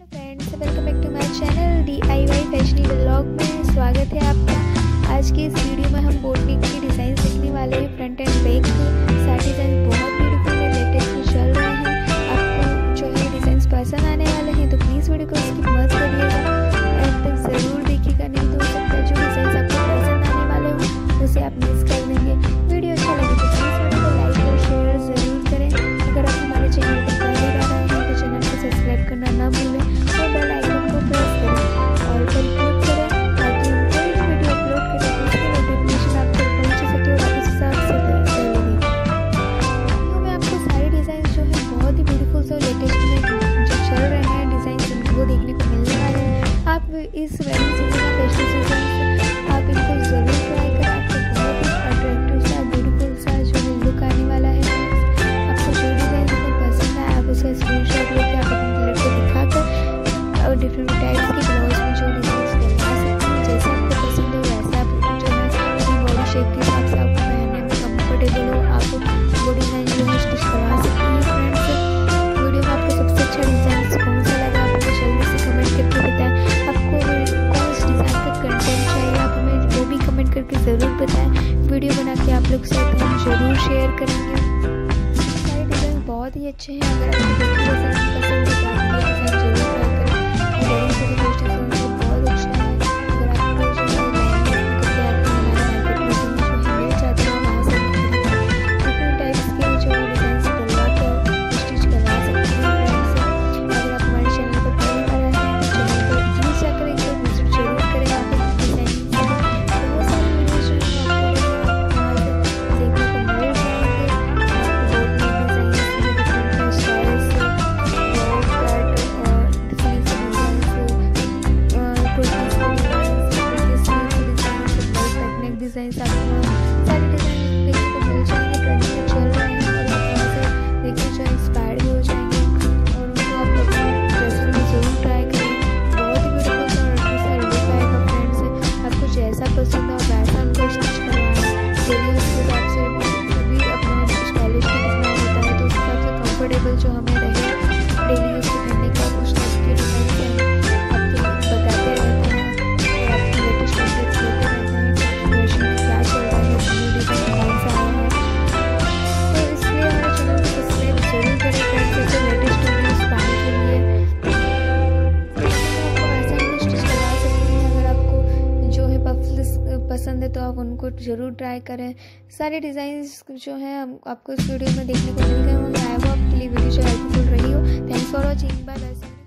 Hello friends welcome back to my channel D I Y fashiony blog में स्वागत है आपका। आज की इस वीडियो में हम बोटिक की डिज़ाइन सीखने वाले हैं फ्रंट एंड बैक की। सारे डिज़ाइन बहुत ब्यूटीफुल है लेटेस्ट में चल रहे हैं। आपको जो है डिज़ाइन पसंद आने वाले हैं तो प्लीज़ वीडियो को स्किप मत करिएगा। एंड तक ज़रूर देखिएगा, नहीं तो हो सकता जो डिज़ाइन आपको पसंद आने वाले हो, उसे आप मिस कर देंगे। वीडियो अच्छा लगे तो इस वेडिंग सीज़न आप इनको ज़रूर ट्राई करें आपको बहुत ही अट्रैक्टिव सा ब्यूटीफुल सा जो है लुक आने वाला है आपको जो डिज़ाइन आपको पसंद है आप उसका स्क्रीन शॉट लेके आप अपने कलर को दिखाकर और डिफरेंट टाइप्स के ब्लाउज में जो डिज़ाइन डलवा सकते हैं जैसे आपको पसंद हो वैसे आप जो है बॉडी शेप के करके ज़रूर बताएँ वीडियो बना के आप लोग साथ हम ज़रूर शेयर करेंगे। सारे डिज़ाइन बहुत ही अच्छे हैं। अगर आपको पसंद तो आप ज़रूर करवाएँ उसके हिसाब से कभी अपना स्टाइलिश दिखना होता है तो उस हिसाब से कंफर्टेबल जो हमें पसंद है तो आप उनको ज़रूर ट्राई करें। सारे डिज़ाइंस जो हैं आपको इस वीडियो में देखने को मिल गए होंगे। आई वो आपके लिए वीडियो जो हेल्पफुल रही हो। Thanks for watching bye bye